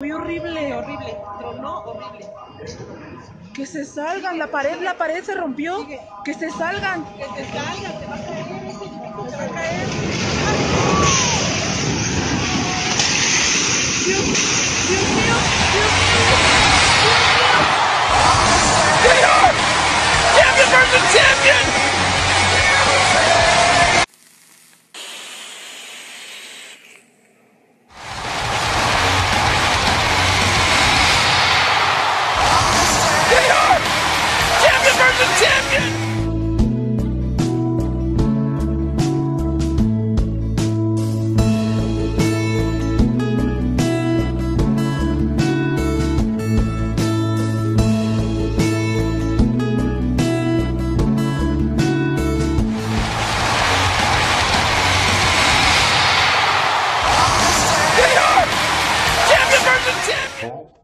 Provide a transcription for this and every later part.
Muy horrible, horrible. Tronó horrible. Que se salgan, la pared, la pared se rompió. Que se salgan. Que se salgan, te va a caer ese te va a caer. Versus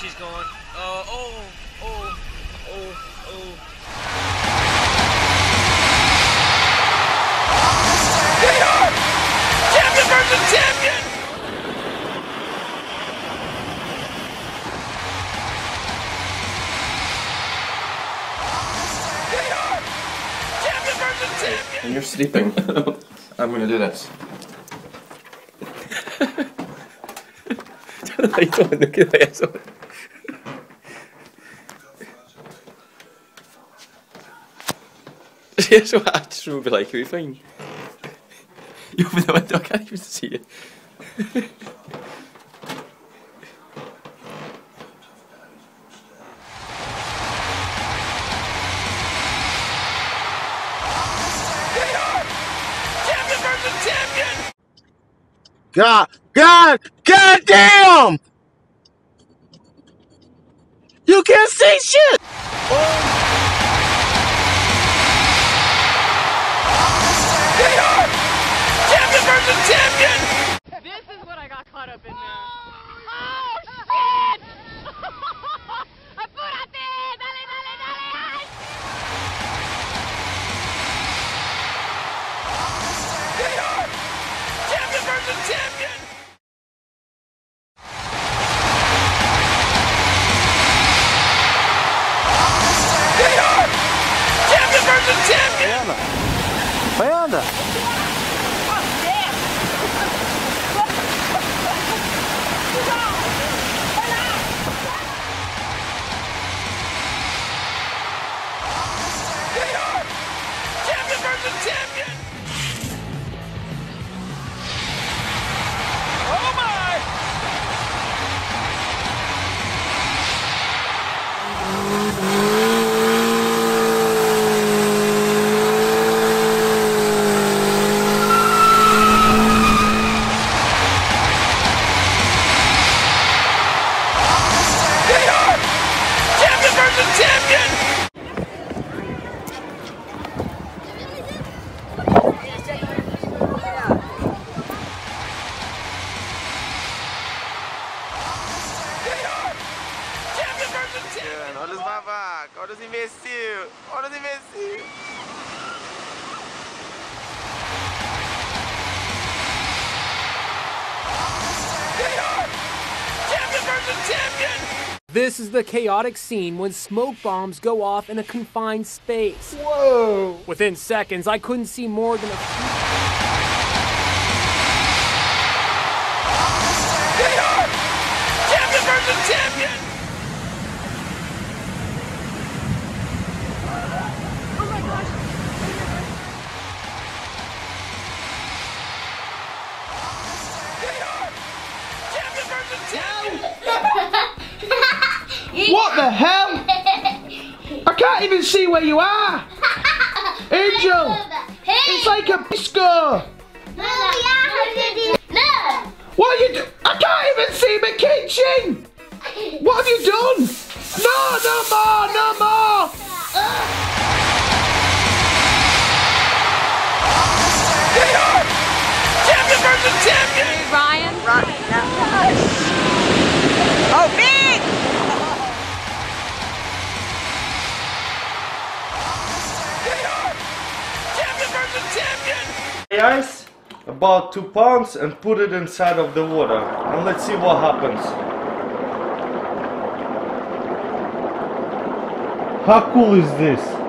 she's going. Oh, oh, oh, oh, oh. Champion versus champion! Champion versus champion! When you're sleeping, I'm gonna do this. Ahí todo, no queda eso. See, that's what I just remember like, it'll be fine. You open the window, I can't even see it. Champion versus champion! God, God, God damn! You can't see shit! Champion up in now. Olha os babacas, olha os imbecil, olha os imbecil. Champion versus champion! This is the chaotic scene when smoke bombs go off in a confined space. Whoa! Within seconds, I couldn't see more than a few. Champion versus champion! Champion What the hell? I can't even see where you are! Angel! it's like a biscuit. What are you do? I can't even see my kitchen. Ice about two pounds and put it inside of the water and let's see what happens. How cool is this?